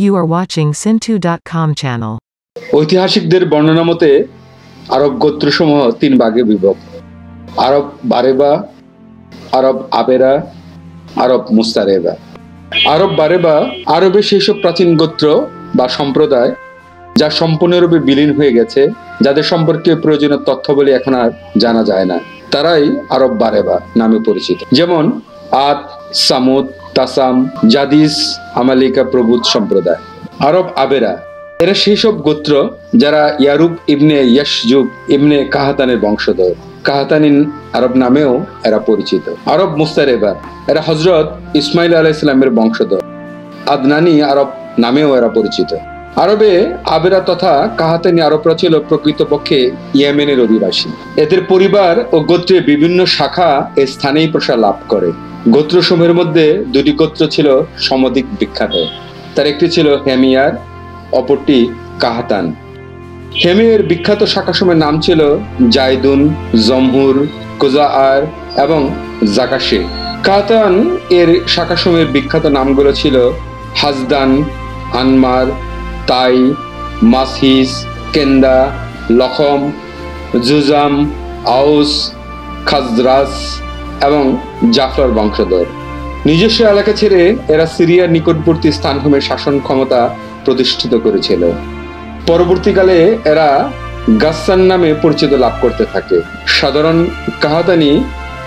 You are watching Sintu.com channel. ঐতিহাসিকদের বর্ণনা মতে, আরব গোত্রসমূহ তিন ভাগে বিভক্ত। আরব বারেবা, আরব আবেরা, আরব মুস্তারেবা। আরব বারেবা, আরবে সেই সব প্রাচীন গোত্র বা সম্প্রদায়, যা সম্পূর্ণরূপে বিলীন হয়ে গেছে, যাদের সম্পর্কে প্রয়োজনীয় তথ্যবলী এখন আর জানা যায় না। তারাই আরব বারেবা নামে পরিচিত। যেমন আত সামুদ তাসাম, জাদিস, আমালিকা প্রভুত সম্প্রদায়। আরব আবেরা, এরা সেই সব গোত্র যারা ইয়ারুব ইবনে ইয়াসজুব ইবনে কাহাতানের বংশধর। কাহাতানিন আরব নামেও এরা পরিচিত। আরব মুস্তারেবা এরা হজরত ইসমাইল আলাহ ইসলামের বংশধর। আদনানি আরব নামেও এরা পরিচিত। আরবে আবেরা তথা কাহাতানি আরবরা ছিল প্রকৃতপক্ষে ইয়েমেনের অধিবাসী। এদের পরিবার ও গোত্রে বিভিন্ন শাখা এ স্থানেই প্রসার লাভ করে। গোত্রসমূহের মধ্যে দুটি গোত্র ছিল সমধিক বিখ্যাত। তার একটি ছিল হেমিয়ার, অপরটি কাহাতান। হেমের বিখ্যাত শাখাসমূহের নাম ছিল জায়দুন জমহুর, কোজাআর এবং জাকাশে। কাতান এর শাখাসমূহের বিখ্যাত নামগুলো ছিল হাজদান, আনমার, তাই, মাসহিস, কেন্দা, লখম, জুজাম, আউস, খাজরাস এবং জাফরার বংশধর। নিজস্ব এলাকা ছেড়ে এরা সিরিয়ার নিকটবর্তী স্থানসমূহের শাসন ক্ষমতা প্রতিষ্ঠিত করেছিল। পরবর্তীকালে এরা গাসান নামে পরিচিত লাভ করতে থাকে। সাধারণ কাহাতানি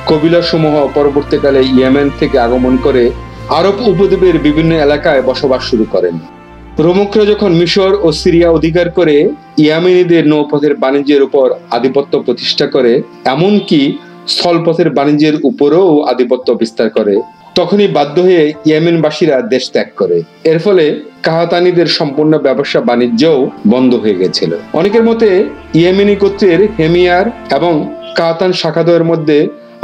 কবিলা সমূহ পরবর্তীকালে ইয়েমেন থেকে আগমন করে আরব উপদ্বীপের বিভিন্ন এলাকায় বসবাস শুরু করেন। রোমকরা যখন মিশর ও সিরিয়া অধিকার করে ইয়ামেনিদের নৌপথের বাণিজ্যের উপর আধিপত্য প্রতিষ্ঠা করে, এমনকি স্থলপথের বাণিজ্যের উপরেও আধিপত্য বিস্তার করে। তখনই বাধ্য হয়ে ইয়েমেনবাসীরা দেশ ত্যাগ করে। এর ফলে কাহাতানিদের সম্পূর্ণ ব্যবসা বাণিজ্যও বন্ধ হয়ে গেছিল। অনেকের মতে ইয়েমেনি গোত্রের হেমিয়ার এবং কাহাতান শাখাদয়ের মধ্যে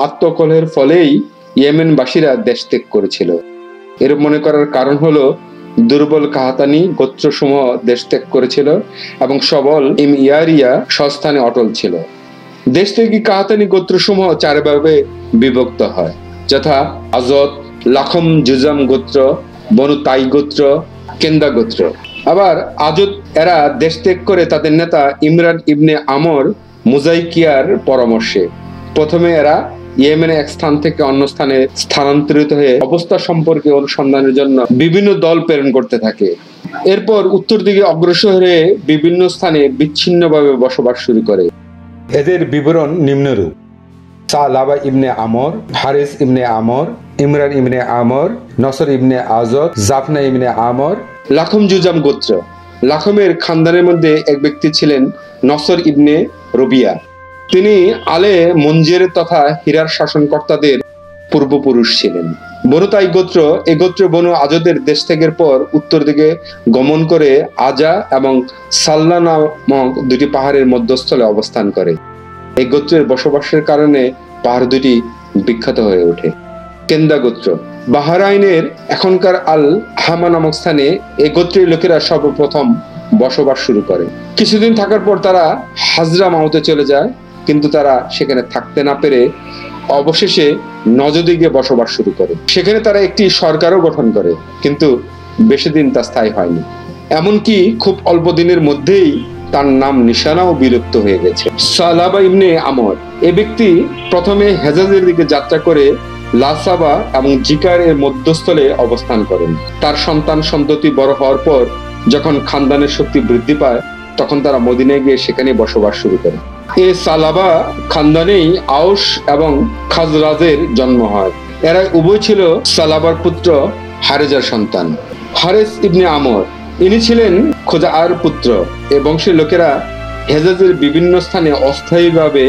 আত্মকলহের ফলেই ইয়েমেনবাসীরা দেশ ত্যাগ করেছিল। এর মনে করার কারণ হলো দুর্বল কাহাতানি গোত্রসমূহ দেশ ত্যাগ করেছিল এবং সবল ইম ইয়ারিয়া সস্থানে অটল ছিল। দেশ থেকে কাহাতানি গোত্রসমূহ চারভাবে বিভক্ত হয়। যথা আজত, লাখম, জুজাম গোত্র, বনু তাই গোত্র, কেন্দা গোত্র। আবার আজত এরা দেশ ত্যাগ করে তাদের নেতা ইমরান ইবনে আমর মুজাইকিয়ার পরামর্শে। প্রথমে এরা ইয়েমেনে এক স্থান থেকে অন্য স্থানে স্থানান্তরিত হয়ে অবস্থা সম্পর্কে অনুসন্ধানের জন্য বিভিন্ন দল প্রেরণ করতে থাকে। এরপর উত্তর দিকে অগ্রসর হয়ে বিভিন্ন স্থানে বিচ্ছিন্নভাবে বসবাস শুরু করে। এদের বিবরণ নিম্নরূপ। সালাবা ইবনে আমর, হারিস ইবনে আমর, ইমরান ইবনে আমর, নসর ইবনে আজদ জাফনা ইবনে আমর। লাখম জুজাম গোত্র। লাখমের খানদানের মধ্যে এক ব্যক্তি ছিলেন নসর ইবনে রবিয়া। তিনি আলে মঞ্জের তথা হীরার শাসনকর্তাদের পূর্বপুরুষ ছিলেন। বনুতাই গোত্র, এ গোত্র বনু আজদের দেশ ত্যাগের পর উত্তর দিকে গমন করে আজা এবং সাল্লা নামক দুটি পাহাড়ের মধ্যস্থলে অবস্থান করে। এই গোত্রের বসবাসের কারণে পাহাড় দুটি বিখ্যাত হয়ে ওঠে। কেন্দা গোত্র। বাহারাইনের এখনকার আল হামা নামক স্থানে এই গোত্রের লোকেরা সর্বপ্রথম বসবাস শুরু করে। কিছুদিন থাকার পর তারা হাজরা মাউতে চলে যায়, কিন্তু তারা সেখানে থাকতে না পেরে অবশেষে নজদে গিয়ে বসবাস শুরু করে। সেখানে তারা একটি সরকারও গঠন করে, কিন্তু বেশি দিন তা স্থায়ী হয়নি। এমনকি খুব অল্প দিনের মধ্যেই তার নাম নিশানাও বিলুপ্ত হয়ে গেছে। সালাবা ইবনে আমর, এ ব্যক্তি প্রথমে হেজাজের দিকে যাত্রা করে লাসাবা এবং জিকার এর মধ্যস্থলে অবস্থান করেন। তার সন্তান সন্ততি বড় হওয়ার পর, যখন খানদানের শক্তি বৃদ্ধি পায় তখন তারা মদিনায় গিয়ে সেখানে বসবাস শুরু করে। এ সালাবা খানদানেই আউস এবং খাজরাজের জন্ম হয়। এরা উভয় ছিল সালাবার পুত্র হারেজার সন্তান। হারেস ইবনে আমর, ইনি ছিলেন খোজা আর পুত্র। এ বংশের লোকেরা হেজাজের বিভিন্ন স্থানে অস্থায়ীভাবে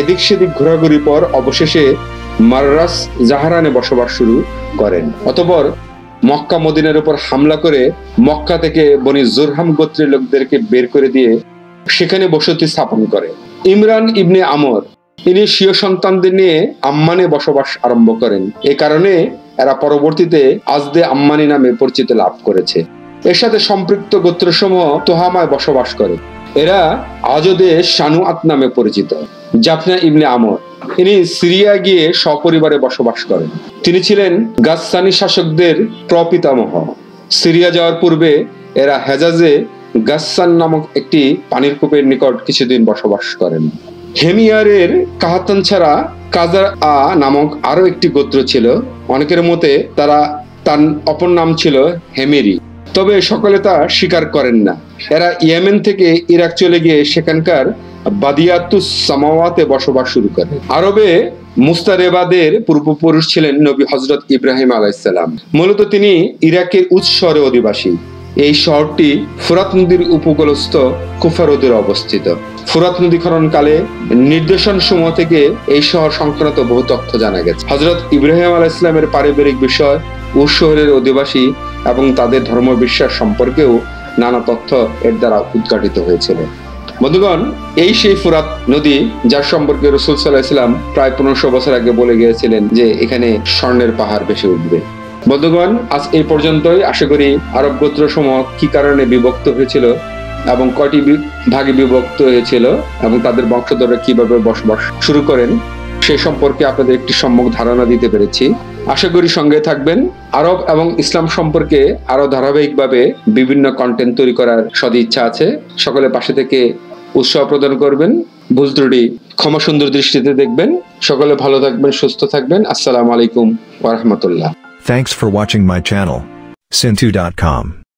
এদিক সেদিক ঘোরাঘুরি পর অবশেষে মার্রাস জাহারানে বসবাস শুরু করেন। অতপর মক্কা মদিনের উপর হামলা করে মক্কা থেকে বনি জোরহাম গোত্রের লোকদেরকে বের করে দিয়ে সেখানে বসতি স্থাপন করে। ইমরান ইবনে আমর ইনি স্বীয় সন্তানদের নিয়ে আম্মানে বসবাস আরম্ভ করেন। এ কারণে এরা পরবর্তীতে আজদে আম্মানি নামে পরিচিত লাভ করেছে। এর সাথে সম্পৃক্ত গোত্রসমূহ তোহামায় বসবাস করে। এরা আজদে শানুয়াত নামে পরিচিত, জাফনা ইবনে আমর। ইনি সিরিয়া গিয়ে সপরিবারে বসবাস করেন। তিনি ছিলেন গাসসানি শাসকদের প্রপিতামহ। সিরিয়া যাওয়ার পূর্বে এরা হেজাজে গাসান নামক একটি পানির কূপের নিকট কিছুদিন বসবাস করেন। হেমিয়ারের কাহাতান ছাড়া কাজার আ নামক আরও একটি গোত্র ছিল। অনেকের মতে তারা তার অপর নাম ছিল হেমেরি। তবে সকলে তা স্বীকার করেন না। এরা ইয়েমেন থেকে ইরাক চলে গিয়ে সেখানকার বাদিয়াতুস সামাওয়াতে বসবাস শুরু করে। আরবে মুস্তারেবাদের পূর্বপুরুষ ছিলেন নবী হজরত ইব্রাহিম আলাইসাল্লাম মূলত তিনি ইরাকের উৎসরে অধিবাসী। এই শহরটি ফুরাত নদীর উপকূলস্থ কুফা রোদের অবস্থিত। ফুরাত নদী খননকালে নির্দেশন সমূহ থেকে এই শহর সংক্রান্ত বহু তথ্য জানা গেছে। হজরত ইব্রাহিম আলাহ ইসলামের পারিবারিক বিষয় ও শহরের অধিবাসী এবং তাদের ধর্ম বিশ্বাস সম্পর্কেও নানা তথ্য এর দ্বারা উদ্ঘাটিত হয়েছিল। বন্ধুগণ, এই সেই ফুরাত নদী যার সম্পর্কে রসুল সাল্লাহ প্রায় পনেরোশো বছর আগে বলে গিয়েছিলেন যে এখানে স্বর্ণের পাহাড় বেশি উঠবে। বন্ধুগণ, আজ এই পর্যন্তই। আশা করি আরব গোত্র সমূহ কি কারণে বিভক্ত হয়েছিল এবং কয়টি ভাগে বিভক্ত হয়েছিল এবং তাদের বংশধররা কীভাবে বসবাস শুরু করেন, সে সম্পর্কে আপনাদের একটি সম্যক ধারণা দিতে পেরেছি। আশা করি সঙ্গে থাকবেন। আরব এবং ইসলাম সম্পর্কে আরও ধারাবাহিকভাবে বিভিন্ন কন্টেন্ট তৈরি করার সদিচ্ছা আছে। সকলে পাশে থেকে উৎসাহ প্রদান করবেন। ভুল ত্রুটি, ক্ষমা সুন্দর দৃষ্টিতে দেখবেন। সকলে ভালো থাকবেন, সুস্থ থাকবেন। আসসালামু আলাইকুম ওয়া রাহমাতুল্লাহ। Thanks for watching my channel. Sintu.com.